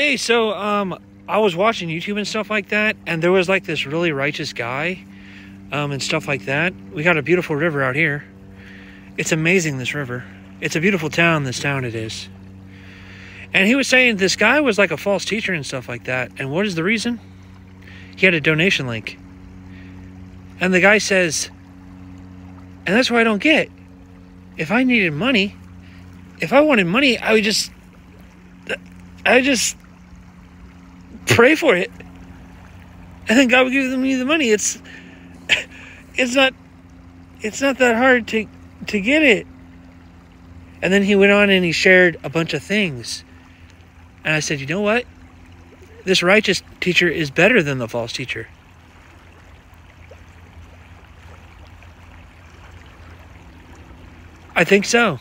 Hey, so um, I was watching YouTube and stuff like that, and there was like this really righteous guy, um, and stuff like that. We got a beautiful river out here. It's amazing, this river. It's a beautiful town, this town it is. And he was saying this guy was like a false teacher and stuff like that. And what is the reason? He had a donation link. And the guy says, and that's what I don't get. If I needed money, if I wanted money, I would just, I just pray for it, and then God will give me the money. It's, it's not, it's not that hard to to get it. And then he went on and he shared a bunch of things, and I said, you know what? This righteous teacher is better than the false teacher. I think so.